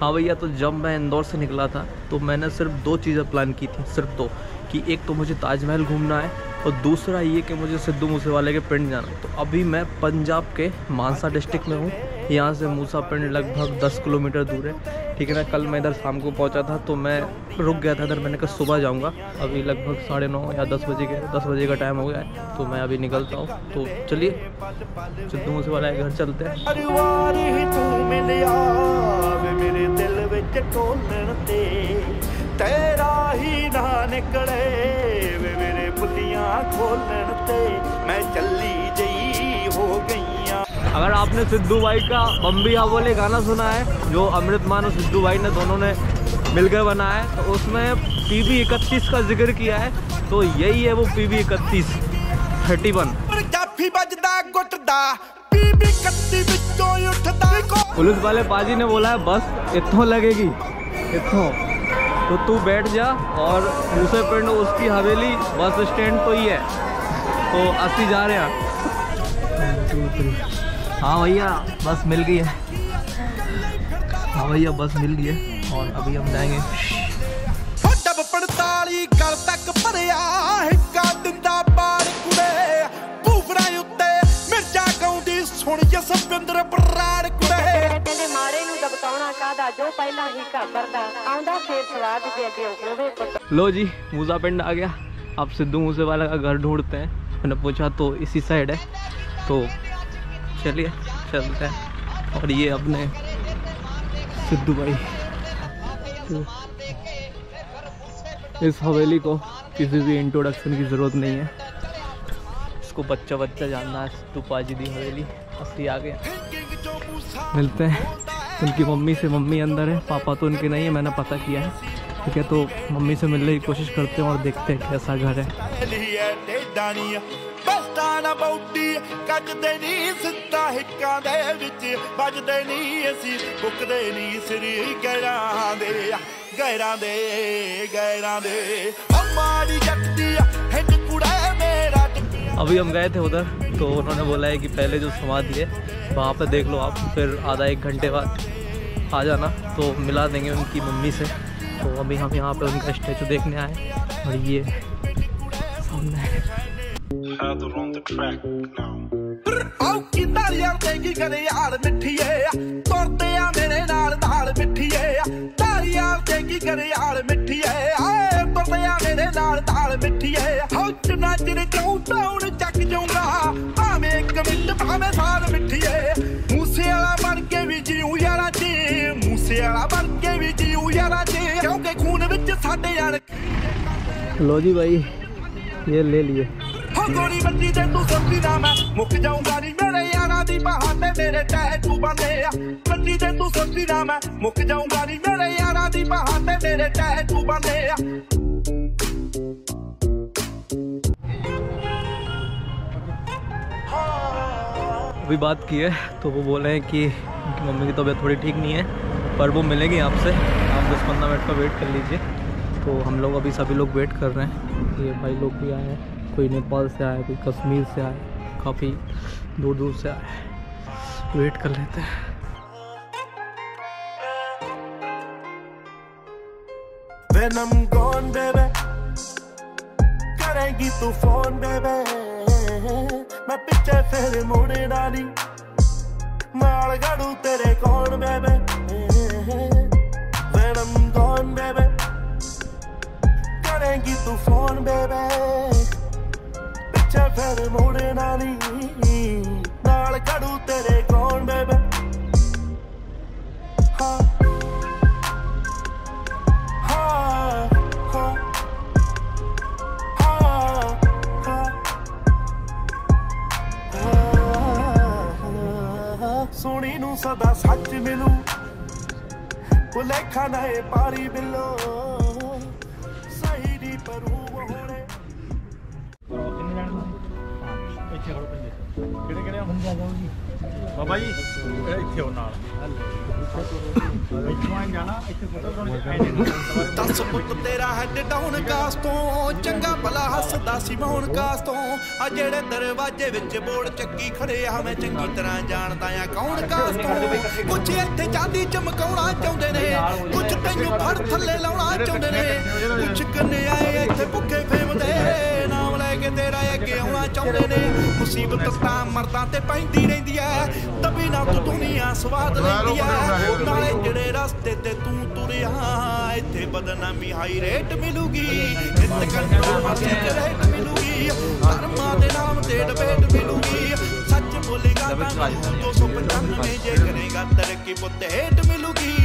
हाँ भैया तो जब मैं इंदौर से निकला था तो मैंने सिर्फ़ दो चीज़ें प्लान की थी, सिर्फ़ दो, कि एक तो मुझे ताजमहल घूमना है और दूसरा ये कि मुझे सिद्धू मूसेवाले के पिंड जाना है। तो अभी मैं पंजाब के मानसा डिस्ट्रिक्ट में हूँ। यहाँ से मूसा पिंड लगभग 10 किलोमीटर दूर है। ठीक है ना, कल मैं इधर शाम को पहुँचा था तो मैं रुक गया था इधर। मैंने कहा सुबह जाऊँगा। अभी लगभग साढ़े नौ या दस बजे के, दस बजे का टाइम हो गया है तो मैं अभी निकलता हूँ। तो चलिए, सिद्धू मूसेवाला के घर चलते हैं। ਪਰਿਵਾਰ ਹੀ ਤੂੰ ਮਿਲਿਆ ਵੇ ਮੇਰੇ ਦਿਲ ਵਿੱਚ ਟੋਲਣ ਤੇ ਤੇਰਾ ਹੀ ਨਾ ਨਿਕਲੇ ਵੇ ਮੇਰੇ ਬੁੱਲੀਆਂ ਖੋਲਣ ਤੇ ਮੈਂ ਚੱਲੀ ਜਈ ਹੋ ਗਈਆਂ अगर आपने सिद्धू भाई का बम्बी हा बोले गाना सुना है जो अमृत मान और सिद्धू भाई ने दोनों ने मिलकर बनाया है तो उसमें पी बी इकतीस का जिक्र किया है तो यही है वो पी बी इकतीस थर्टी वन ਪਰ ਜਾਫੀ ਵੱਜਦਾ ਗੁੱਟਦਾ ਬੀਬੀ ਕੱਤੀ ਵਿੱਚੋਂ ਉੱਠਦਾ ਕੋ पुलिस वाले पाजी ने बोला है बस इतों लगेगी इतों तो तू बैठ जा और दूसरे पिंड उसकी हवेली बस स्टैंड तो ही है तो अस्सी जा रहे हैं One, two, three. हाँ भैया बस मिल गई है हाँ भैया बस मिल गई है और अभी हम जाएंगे ਡੱਬ 45 ਗਲ ਤੱਕ ਗਾਉਂਦੀ ਸੁਣ ਜਸਵਿੰਦਰ ਬਰਾੜ ਕੁੜੇ ਕਹਿੰਦੇ ਮਾਰੇ ਨੂੰ ਦਬਕਾਉਣਾ ਕਾਹਦਾ ਜੋ ਪਹਿਲਾਂ ਹੀ ਘਰ ਕਰਦਾ ਆਉਂਦਾ ਫੇਰ ਸਵਾਦ ਦੇ ਅੱਗੇ ਹੋਵੇ ਪੁੱਤ लो जी मूसा पिंड आ गया अब सिद्धू मूसे वाला का घर ढूंढते हैं मैंने पूछा तो इसी साइड है तो चलिए चलते हैं और ये अपने सिद्धू भाई तो इस हवेली को किसी भी इंट्रोडक्शन की ज़रूरत नहीं है इसको बच्चा बच्चा जानना है सिद्धू पाजी दी हवेली असली आ गया मिलते हैं उनकी मम्मी से मम्मी अंदर है पापा तो उनके नहीं है मैंने पता किया है ठीक है तो मम्मी से मिलने की कोशिश करते हैं और देखते हैं कैसा घर है ਲਿਏ ਢੇਡਾਣੀ ਬਸਤਾ ਨਾ ਬੌਡੀ ਕੱਜਦੇ ਨਹੀਂ ਸਿੱਧਾ ਹਿੱਕਾਂ ਦੇ ਵਿੱਚ ਵੱਜਦੇ ਨਹੀਂ ਅਸੀਂ ਬੁੱਕਦੇ ਨਹੀਂ ਸ੍ਰੀ ਗੈਰਾਂ ਦੇ ਗੈਰਾਂ ਦੇ ਗੈਰਾਂ ਦੇ ਹਮਾਰੀ ਜੱਟੀ ਹਿੱਕ ਕੁੜੇ ਮੇਰਾ ਟਿੱਪੀਆਂ अभी हम गए थे उधर तो उन्होंने बोला है कि पहले जो समाधि है वहाँ पर देख लो आप फिर आधा एक घंटे बाद आ जाना। तो मिला देंगे उनकी मम्मी से। तो अभी हम यहाँ पे उनका स्टैचू देखने आए और ये सामने है। ਨਾਲ ਨਾਲ ਮਿੱਠੀਏ ਤਾਰੀਆਂ ਦੇਗੀ ਕਰੇ ਯਾਰ ਮਿੱਠੀਏ ਆਏ ਤੁਰਦੇ ਆ ਮੇਰੇ ਨਾਲ ਨਾਲ ਮਿੱਠੀਏ ਹੌਟ ਨਾਚਰ ਜਾਉ ਟਾਉਣ ਚੱਕ ਜਾਊਂਗਾ ਭਾਵੇਂ ਇੱਕ ਮਿੰਟ ਭਾਵੇਂ ਸਾਲ ਮਿੱਠੀਏ ਮੂਸੇ ਵਾਲਾ ਬਣ ਕੇ ਵੀ ਜੀਉ ਯਾਰਾਂ ਚ ਮੂਸੇ ਵਾਲਾ ਬਣ ਕੇ ਵੀ ਜੀਉ ਯਾਰਾਂ ਚ ਕਿਉਂਕਿ ਖੂਨ ਵਿੱਚ ਸਾਡੇ ਯਾਰ लो जी भाई ये ले लिए ਹੋ ਗੋਰੀ ਬੱਤੀ ਤੇ ਤੂੰ ਸੱਤੀ ਨਾ ਮੈਂ ਮੁੱਕ ਜਾਊਂਗਾ ਨੀ ਮੇਰੇ ਯਾਰਾਂ ਦੀ ਬਹਾਨੇ ਮੇਰੇ ਟੈਟੂ ਬੰਦੇ ਆ ਬੱਤੀ ਤੇ ਤੂੰ ਸੱਤੀ ਨਾ ਮੈਂ ਮੁੱਕ ਜਾਊਂਗਾ ਨੀ ਮੇਰੇ ਯਾਰਾਂ ਦੀ ਬਹਾਨੇ ਮੇਰੇ ਟੈਟੂ ਬੰਦੇ ਆ अभी बात की है तो वो बोले हैं कि उनकी मम्मी की तबीयत थोड़ी ठीक नहीं है पर वो मिलेंगे आपसे आप दस पंद्रह मिनट का वेट कर लीजिए तो हम लोग अभी सभी लोग वेट कर रहे हैं ये भाई लोग भी आए हैं कोई नेपाल से आया कोई कश्मीर से आया काफ़ी दूर दूर से आया वेट कर लेते हैं। When I'm gone, baby, मैं पीछे फिर मुड़ डाली माल तेरे कौन बेबे ਪਿੱਛੇ ਫੇਰ ਮੁੜਨਾ ਨੀ ਨਾਲ ਗੜੂ ਤੇਰੇ ਕੋਲ baby ਹਾਂ ਹਾਂ ਹਾਂ ਹਾਂ ਸੋਣੀ ਨੂੰ ਸਦਾ ਸੱਚ ਮਿਲੂ ਭੁਲੇਖਾ ਨਾ ਏ ਪਾਰੀ ਬਿੱਲੋ ਬਾਬਾ ਜੀ ਇੱਥੇ ਹੋ ਨਾਲ। ਦੱਸ ਪੁੱਤ ਤੇਰਾ ਹੈਡ ਡਾਊਨ ਕਾਸ ਤੋਂ ਚੰਗਾ ਭਲਾ ਹੱਸਦਾ ਸੀ ਮੌਣ ਕਾਸ ਤੋਂ। ਆ ਜਿਹੜੇ ਦਰਵਾਜ਼ੇ ਵਿੱਚ ਬੋੜ ਚੱਕੀ ਖੜੇ ਆ ਮੈਂ ਚੰਗੀ ਤਰ੍ਹਾਂ ਜਾਣਦਾ ਆ ਕੌਣ ਕਾਸ ਤੋਂ। ਕੁਝ ਇੱਥੇ ਚਾਂਦੀ ਚਮਕਾਉਣਾ ਚਾਹੁੰਦੇ ਨੇ ਕੁਝ ਤੈਨੂੰ ਫੜ ਥੱਲੇ ਲਾਉਣਾ ਚਾਹੁੰਦੇ ਨੇ। ਕੁਝ ਕੰਨੇ ਆਏ ਇੱਥੇ ਭੁੱਖੇ ਫੇਮਦੇ ਨਾਮ ਚਾਹੁੰਦੇ ਨੇ। ਮੁਸੀਬਤ ਤਾਂ ਮਰਦਾਂ ਤੇ ਪੈਂਦੀ ਰਹਿੰਦੀ ਐ। ਤਬੀ ਨਾ ਤੂੰ ਦੁਨੀਆ ਸਵਾਦ ਲੈਂਦੀ ਐ। ਨਾਲੇ ਜਿਹੜੇ ਰਸਤੇ ਤੇ ਤੂੰ ਤੁਰਿਆ ਇੱਥੇ ਬਦਨਾਮੀ ਹਾਈ ਰੇਟ ਮਿਲੂਗੀ। ਨਿਤ ਕੰਟਰੋਵਰਸੀ ਰੇਟ ਮਿਲੂਗੀ। ਧਰਮਾਂ ਦੇ ਨਾਮ ਤੇ ਡਿਬੇਟ ਮਿਲੂਗੀ। ਸੱਚ ਬੋਲੇਗਾ ਤਾਂ 295 ਜੇ ਕਰੇਗਾ ਤਰੱਕੀ ਪੁੱਤ ਹੇਟ ਮਿਲੂਗੀ।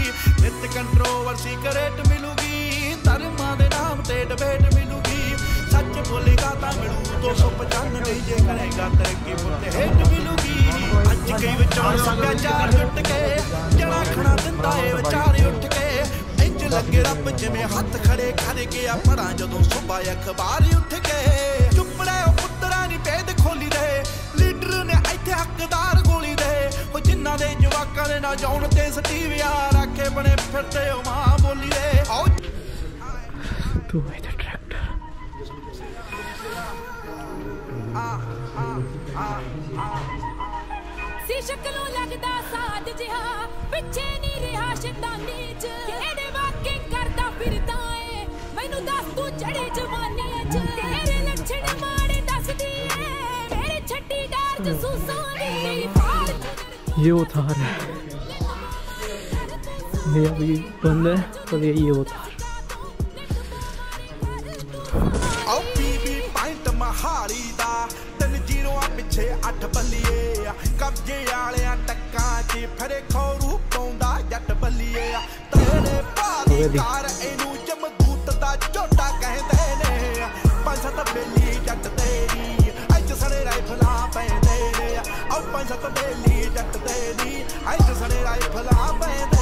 ਨਿਤ ਕੰਟਰੋਵਰਸੀ ਰੇਟ ਮਿਲੂਗੀ। ਧਰਮਾਂ ਦੇ ਨਾਮ ਤੇ ਡਿਬੇਟ 200 लगाता ਮਿਲੂ 295 ਜੇ ਕਰੇਗਾ ਤਰੱਕੀ ਪੁੱਤ ਹੇਠ ਮਿਲੂਗੀ ਅੱਜ ਕਈ ਵਿਚਾਰ ਸੱਭਿਆਚਾਰ ਟੁੱਟ ਕੇ ਜਣਾ ਖਣਾ ਦਿੰਦਾ ਏ ਵਿਚਾਰ ਉੱਠ ਕੇ ਇੰਜ ਲੱਗੇ ਰੱਬ ਜਿਵੇਂ ਹੱਥ ਖੜੇ ਕਰ ਗਿਆ ਪੜਾ ਜਦੋਂ ਸੁਬਾ ਅਖਬਾਰ ਉੱਠ ਕੇ ਚੁੱਪ ਰਹਿ ਉਹ ਪੁੱਤਰਾ ਨਹੀਂ ਪੇਦ ਖੋਲੀ ਦੇ ਲੀਡਰ ਨੇ ਇੱਥੇ ਹੱਕਦਾਰ ਗੋਲੀ ਦੇ ਉਹ ਜਿਨ੍ਹਾਂ ਦੇ ਜਵਾਕਾਂ ਦੇ ਨਾ ਜਾਉਣ ਤੇ ਸਟੀਵਿਆ ਰੱਖੇ ਬਣੇ ਫਿਰਦੇ ਉਹ ਮਾਂ ਬੋਲੀ ਦੇ ਆਓ ਤੂੰ ਇੱਥੇ ਸੀ ਸ਼ਕਲੋਂ ਲੱਗਦਾ ਸਾਦ ਜਿਹਾ ਪਿੱਛੇ ਨਹੀਂ ਰਿਹਾ ਸ਼ੈਤਾਨੀ ਚ ਕਿਹੜੇ ਵਾਕਿੰਗ ਕਰਦਾ ਫਿਰਦਾ ਏ ਮੈਨੂੰ ਦੱਸ ਤੂੰ ਚੜੇ ਜਵਾਨੇ ਚ ਤੇਰੇ ਲੱਛਣ ਮਾੜੇ ਦੱਸਦੀ ਏ ਮੇਰੇ ਛੱਡੀ ਡਾਰ ਜਸੂਸਾਂ ਦੀ ਤੇਰੀ ਫਾੜ ये वो थार है ये अभी बंद है पर ये ये वो थार ਆਓ ਬੀਬੀ ਪਾਇੰਟ ਮਹਾਲੀ ਦਾ ਜੀਰੋਆਂ ਪਿੱਛੇ ਅੱਠ ਬੱਲੀਏ ਕਬਜੇ ਵਾਲਿਆਂ ਟੱਕਾਂ 'ਚ ਫਰੇ ਖੌਰੂ ਪਾਉਂਦਾ ਜੱਟ ਬੱਲੀਏ ਤੇਰੇ ਭਾਰੀ ਕਾਰ ਇਹਨੂੰ ਜਮਦੂਤ ਦਾ ਝੋਟਾ ਕਹਿੰਦੇ ਨੇ ਪੰਜ ਸੱਤ ਬੇਲੀ ਜੱਟ ਤੇਰੀ ਅੱਜ ਸਣੇ ਰਾਈਫਲਾਂ ਪੈਂਦੇ ਨੇ ਆਓ ਪੰਜ ਸੱਤ ਬੇਲੀ ਜੱਟ ਤੇਰੀ ਅੱਜ ਸਣੇ ਰਾਈਫਲਾਂ ਪੈਂਦੇ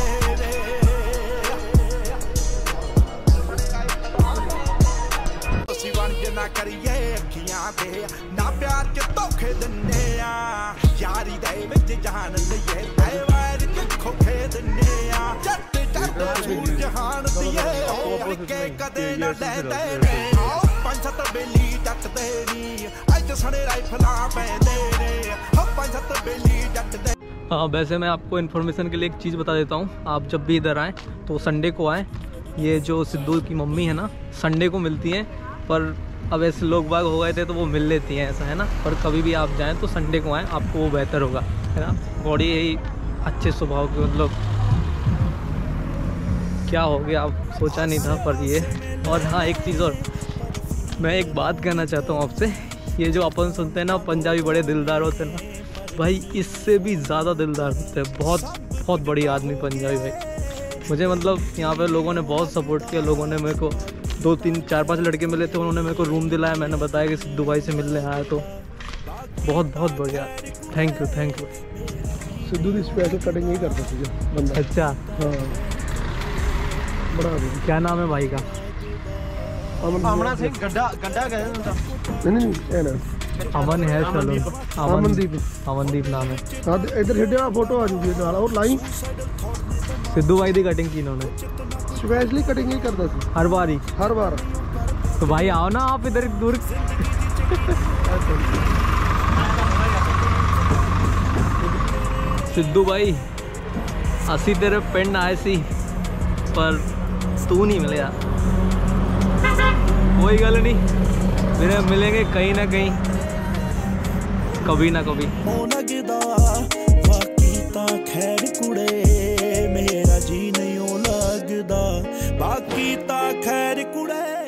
ਕਰੀਏ ਅੱਖੀਆਂ ਤੇ ਨਾ ਪਿਆਰ ਚ ਧੋਖੇ ਦਿੰਨੇ ਆ ਯਾਰੀ ਦੇ ਵਿੱਚ ਜਾਨ ਲਈਏ ਐ ਵਾਰ ਚ ਖੋਖੇ ਦਿੰਨੇ ਆ ਜੱਟ ਜੱਟ ਸੂਰ ਜਹਾਨ ਦੀਏ ਹੋ ਕੇ ਕਦੇ ਨਾ ਲੈਂਦੇ ਨੇ ਆਓ ਪੰਜ ਸੱਤ ਬੇਲੀ ਜੱਟ ਦੇ ਨੀ ਅੱਜ ਸਣੇ ਰਾਈਫਲਾਂ ਪੈਂਦੇ ਨੇ ਹੋ ਪੰਜ ਸੱਤ ਬੇਲੀ ਜੱਟ ਦੇ हाँ वैसे मैं आपको इन्फॉर्मेशन के लिए एक चीज़ बता देता हूँ आप जब भी इधर आएँ तो संडे को आएँ ये जो सिद्धू की मम्मी है ना संडे को मिलती हैं पर अब ऐसे लोग बाग हो गए थे तो वो मिल लेती हैं ऐसा, है ना? पर कभी भी आप जाएँ तो संडे को आएँ, आपको वो बेहतर होगा, है ना? बॉडी यही अच्छे स्वभाव के मतलब क्या हो गया, आप सोचा नहीं था, पर ये और हाँ एक चीज़ और, मैं एक बात कहना चाहता हूँ आपसे। ये जो अपन सुनते हैं ना, पंजाबी बड़े दिलदार होते हैं ना, भाई इससे भी ज़्यादा दिलदार होते हैं, बहुत बहुत बड़ी आदमी पंजाबी भाई। मुझे मतलब यहाँ पे लोगों ने बहुत सपोर्ट किया, लोगों ने मेरे को दो तीन चार पाँच लड़के मिले थे उन्होंने मेरे को रूम दिलाया मैंने बताया कि दुबई से मिलने आया तो बहुत बहुत बढ़िया। Thank you thank you Sidhu इस पे ऐसे कटिंग नहीं करता तुझे बंदा। अच्छा। हाँ। बड़ा क्या नाम है भाई का? अमन सिंह गड्ढा गड्ढा नहीं नहीं अमन है चलो। अमनदीप। अमनदीप नाम है। हाँ, तो इधर फ़ोटो आ चुकी और लाइन। ਸਿੱਧੂ ਬਾਈ कटिंग की इन्होंने। स्पेशली कटिंग ही करता सी हर बार ही। हर बार। तो भाई आओ ना आप इधर दूर। सिद्धू भाई असी तेरे पिंड आए सी पर तू नहीं मिले यार कोई गल नहीं मेरे मिलेंगे कहीं ना कहीं। कभी ना कभी। ਉਹ